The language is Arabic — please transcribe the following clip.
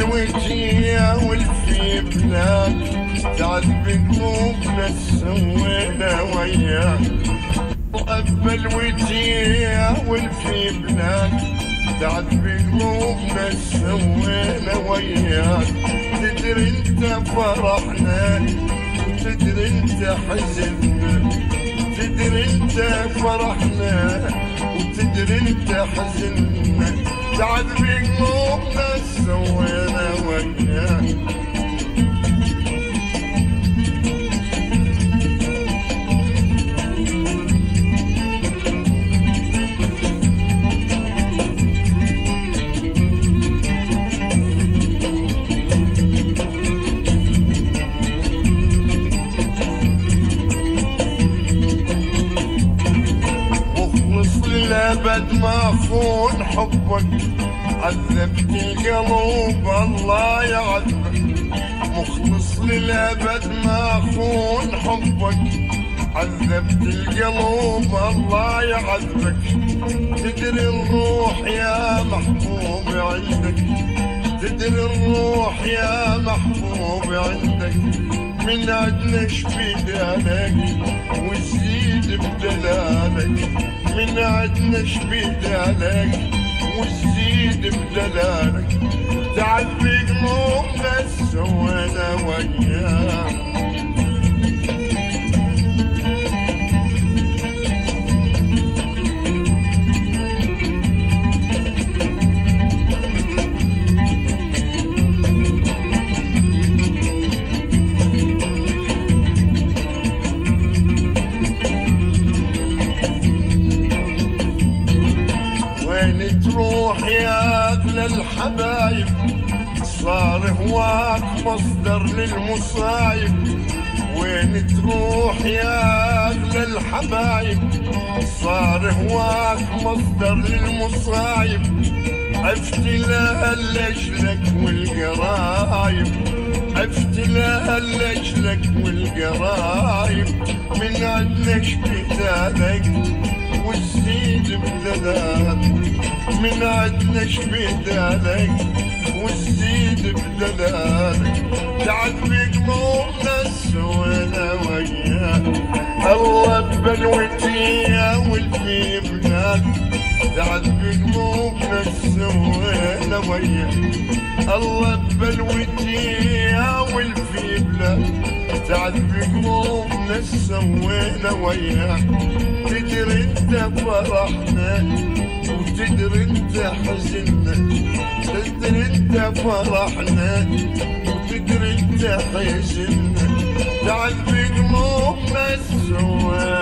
الوجيه والسيبناك تعذب قلوبنا سوينا وياك وأبا الوجيه والسيبناك تعذب قلوبنا سوينا وياك تدري أنت فرحنا تدري أنت حزننا تدري أنت فرحنا وتدري أنت حزننا تعب قلوبنا سوينا وياك مخلص للأبد ما أخون حبك. عذبت القلب الله يعذبك مخلص للأبد ما أخون حبك. عذبت القلب الله يعذبك. تدري الروح يا محبوب عندك. تدري الروح يا محبوب عندك. من عدنش بدالك وزيد بدلالك. من عدنش بدالك وزيد بدلالك. تعب قلوبنا سوينا وياك. وين تروح يا اغلى الحبايب صار هواك مصدر للمصايب. وين تروح يا اغلى الحبايب؟ صار هواك مصدر للمصايب. عفت لأجلك والقرايب. عفت لأجلك والقرايب. من عندك بدالك والزيد بدلالك من عندنا بدالك والزيد بدلالك تعب قلوبنا سوينا وياك. الله بلوتي والفي بلاد تعب قلوبنا سوينا وياك. الله بلوتي والفي بلاد تعب قلوبنا سوينا وياك. تدري انت فرحنا وتدري انت حزننا تدري انت فرحنا وتدري انت حزننا. تعب قلوبنا سوينا